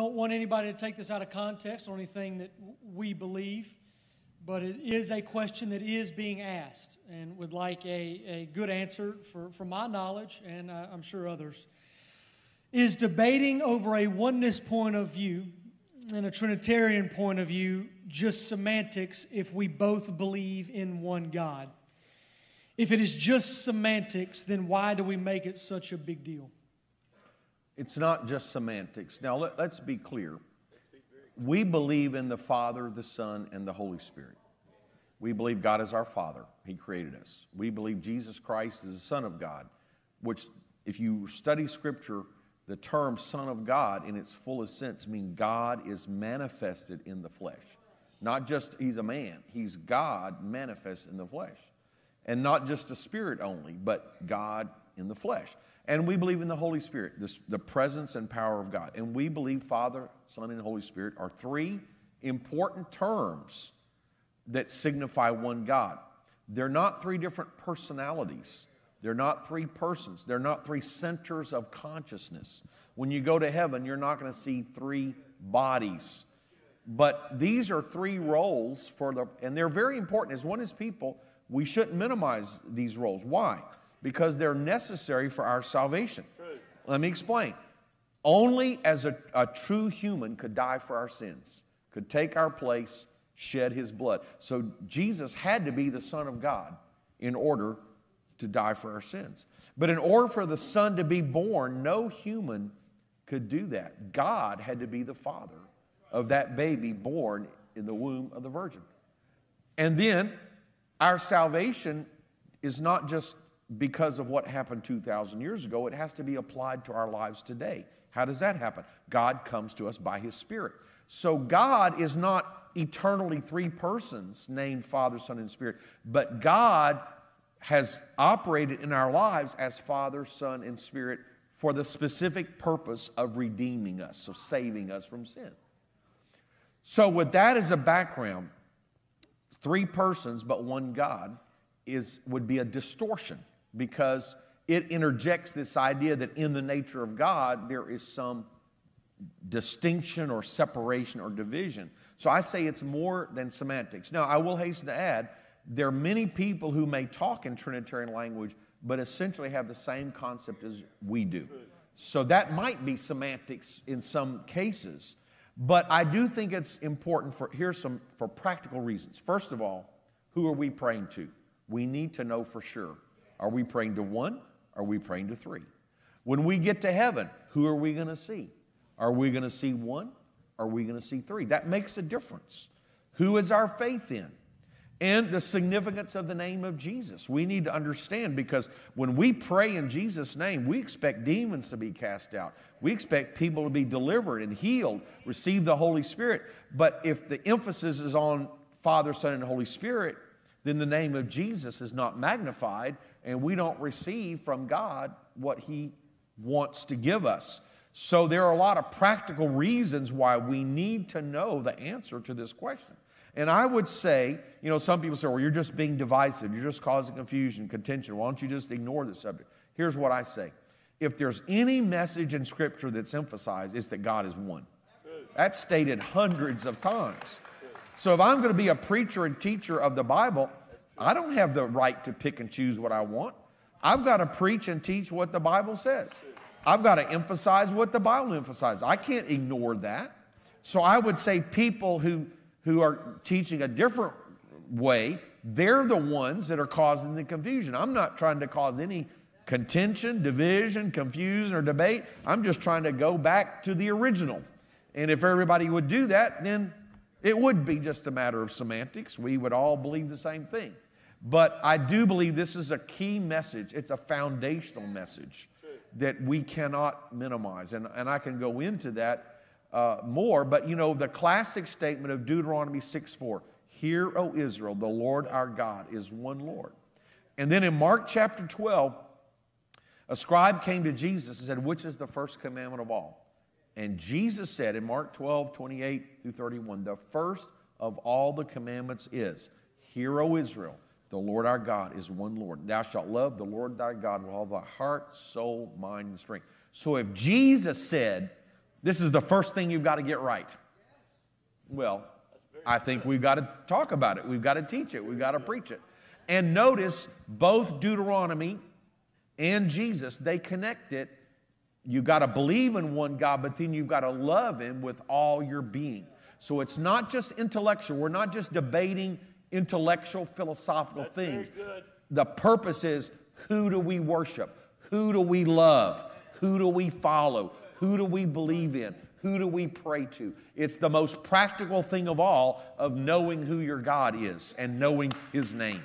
don't want anybody to take this out of context or anything that we believe, but it is a question that is being asked and would like a, a good answer for, for my knowledge and uh, I'm sure others. Is debating over a oneness point of view and a Trinitarian point of view just semantics if we both believe in one God? If it is just semantics, then why do we make it such a big deal? It's not just semantics. Now, let, us be clear. We believe in the Father, the Son, and the Holy Spirit. We believe God is our Father. He created us. We believe Jesus Christ is the Son of God, which, if you study Scripture, the term Son of God in its fullest sense means God is manifested in the flesh. Not just He's a man, He's God manifest in the flesh. And not just a spirit only, but God in the flesh. And we believe in the Holy Spirit, this, the presence and power of God. And we believe Father, Son, and Holy Spirit are three important terms that signify one God. They're not three different personalities. They're not three persons. They're not three centers of consciousness. When you go to heaven, you're not going to see three bodies. But these are three roles for the, and they're very important. As Oneness people, we shouldn't minimize these roles. Why? Because they're necessary for our salvation. True. Let me explain. Only as a, a true human could die for our sins, could take our place, shed his blood. So Jesus had to be the Son of God in order to die for our sins. But in order for the Son to be born, no human could do that. God had to be the Father of that baby born in the womb of the Virgin. And then our salvation is not just because of what happened 2,000 years ago, it has to be applied to our lives today. How does that happen? God comes to us by His Spirit. So God is not eternally three persons named Father, Son, and Spirit, but God has operated in our lives as Father, Son, and Spirit for the specific purpose of redeeming us, of saving us from sin. So, with that as a background, three persons but one God is, would be a distortion because it interjects this idea that in the nature of God, there is some distinction or separation or division. So I say it's more than semantics. Now, I will hasten to add there are many people who may talk in Trinitarian language, but essentially have the same concept as we do. So that might be semantics in some cases. But I do think it's important for here's some for practical reasons. First of all, who are we praying to? We need to know for sure. Are we praying to one? Are we praying to three? When we get to heaven, who are we going to see? Are we going to see one? Are we going to see three? That makes a difference. Who is our faith in? And the significance of the name of Jesus. We need to understand because when we pray in Jesus' name, we expect demons to be cast out. We expect people to be delivered and healed, receive the Holy Spirit. But if the emphasis is on Father, Son, and Holy Spirit, then the name of Jesus is not magnified and we don't receive from God what He wants to give us. So there are a lot of practical reasons why we need to know the answer to this question. And I would say, you know, some people say, well, you're just being divisive, you're just causing confusion, contention. Why don't you just ignore the subject? Here's what I say if there's any message in Scripture that's emphasized, it's that God is one. That's stated hundreds of times. So if I'm going to be a preacher and teacher of the Bible, I don't have the right to pick and choose what I want. I've got to preach and teach what the Bible says. I've got to emphasize what the Bible emphasizes. I can't ignore that. So I would say people who, who are teaching a different way, they're the ones that are causing the confusion. I'm not trying to cause any contention, division, confusion, or debate. I'm just trying to go back to the original. And if everybody would do that, then it would be just a matter of semantics. We would all believe the same thing. But I do believe this is a key message. It's a foundational message that we cannot minimize. And, and I can go into that uh, more. But you know, the classic statement of Deuteronomy 6 4 Hear, O Israel, the Lord our God is one Lord. And then in Mark chapter 12, a scribe came to Jesus and said, Which is the first commandment of all? And Jesus said in Mark 12, 28 through 31, the first of all the commandments is, Hear, O Israel, the Lord our God is one Lord. Thou shalt love the Lord thy God with all thy heart, soul, mind, and strength. So if Jesus said, This is the first thing you've got to get right. Well, I think we've got to talk about it. We've got to teach it. We've got to preach it. And notice both Deuteronomy and Jesus, they connect it. You've got to believe in one God, but then you've got to love Him with all your being. So it's not just intellectual. We're not just debating intellectual, philosophical That's things. The purpose is who do we worship? Who do we love? Who do we follow? Who do we believe in? Who do we pray to? It's the most practical thing of all of knowing who your God is and knowing His name.